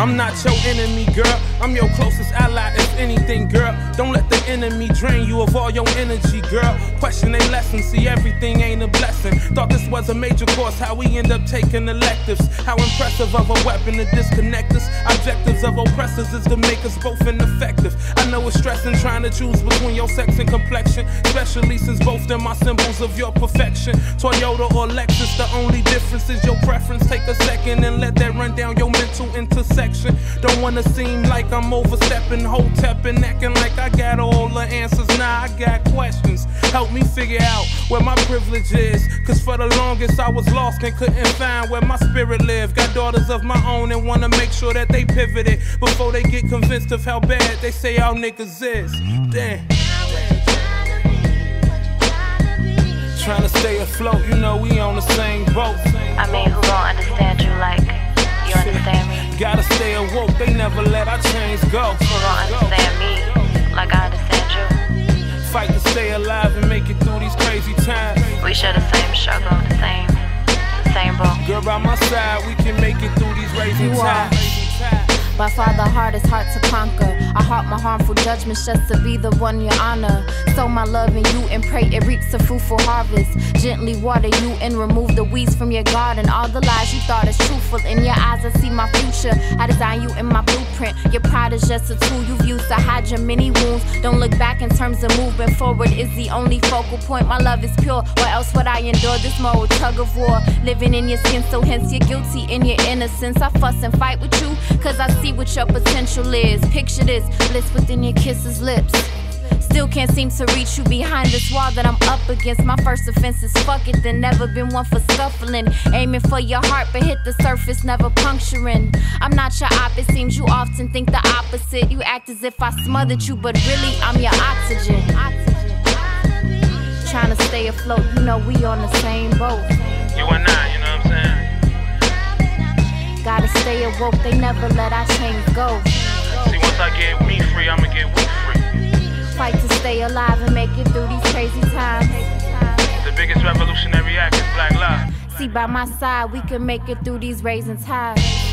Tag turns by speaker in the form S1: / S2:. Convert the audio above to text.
S1: I'm not your enemy, girl. I'm your closest ally, if anything, girl. Don't let the enemy drain you of all your energy, girl. Question a lesson, see everything ain't a blessing. Thought this was a major course, how we end up taking electives. How impressive of a weapon to disconnect us. Objectives of oppressors is to make us both ineffective. I know it's stressing trying to choose between your sex and complexion, especially since both them are symbols of your perfection. Toyota or Lexus, the only difference is your preference. Take a second and let that run down your mental intersection. Don't wanna seem like I'm overstepping, hotepping, acting like I got all the answers. Nah, I got questions. Help me figure out where my privilege is. Cause for the longest I was lost and couldn't find where my spirit lived. Got daughters of my own and wanna make sure that they pivoted before they get convinced of how bad they say our niggas is. Damn. Trying to stay afloat, you know we on the same boat.
S2: I mean, who gon' understand
S1: these crazy times.
S2: We share the same struggle, the same, the same boat.
S1: Girl, by my side, we can make it through these raising
S3: You are.
S1: times.
S3: By far the hardest heart to conquer. I heart my harmful judgments just to be the one you honor. Sow my love in you and pray it reaps a fruitful harvest. Gently water you and remove the weeds from your garden. All the lies you thought is truthful. In your eyes, I see my future. I design you in my blueprint. Your pride is just a tool you've used to hide your many wounds. Don't look back in terms of moving forward is the only focal point. My love is pure. Why else would I endure this mode? Tug of war, living in your skin, so hence you're guilty in your innocence. I fuss and fight with you, cause I see what your potential is. Picture this bliss within your kisses lips. Still can't seem to reach you behind this wall that I'm up against. My first offense is fuck it, then never been one for scuffling. Aiming for your heart, but hit the surface, never puncturing. I'm not your op, it seems you often think the opposite. You act as if I smothered you, but really I'm your oxygen. Trying to stay afloat, you know we on the same boat.
S1: You and I, you know what I'm saying?
S3: Gotta stay awoke, they never let our chains go.
S1: See, once I get me free, I'ma get we free.
S3: Fight to stay alive and make it through these crazy times.
S1: The biggest revolutionary act is Black Lives.
S3: See, by my side, we can make it through these raising tides.